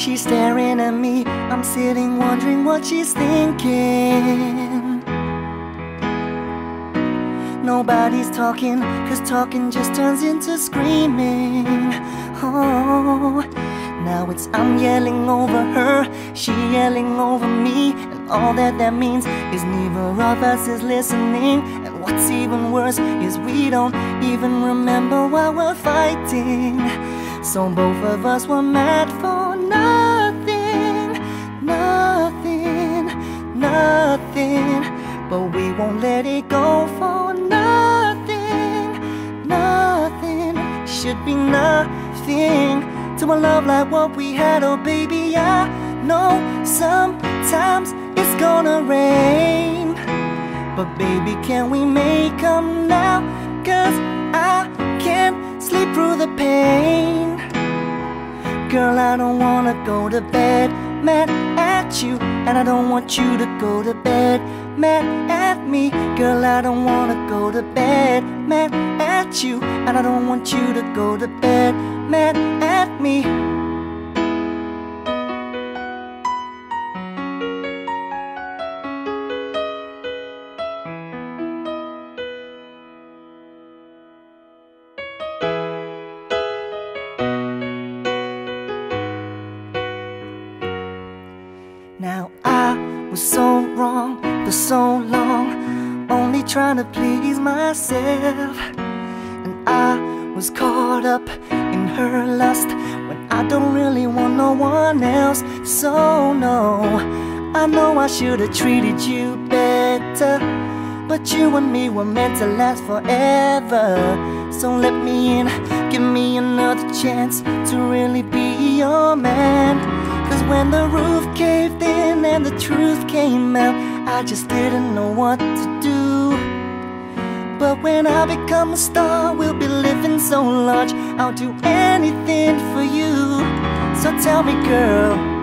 She's staring at me, I'm sitting wondering what she's thinking. Nobody's talking, cause talking just turns into screaming. Oh, now it's I'm yelling over her, she yelling over me. And all that that means is neither of us is listening. What's even worse is we don't even remember why we're fighting. So both of us were mad for nothing, nothing, nothing. But we won't let it go for nothing, nothing. Should be nothing to a love like what we had, oh baby. I know sometimes it's gonna rain. But baby, can we make them now? Cause I can't sleep through the pain. Girl, I don't wanna go to bed mad at you, and I don't want you to go to bed mad at me. Girl, I don't wanna go to bed mad at you, and I don't want you to go to bed mad at me. Now I was so wrong for so long, only trying to please myself. And I was caught up in her lust when I don't really want no one else. So, no, I know I should have treated you better. But you and me were meant to last forever. So let me in, give me another chance to really be your man. When the roof caved in and the truth came out, I just didn't know what to do. But when I become a star, we'll be living so large. I'll do anything for you. So tell me, girl.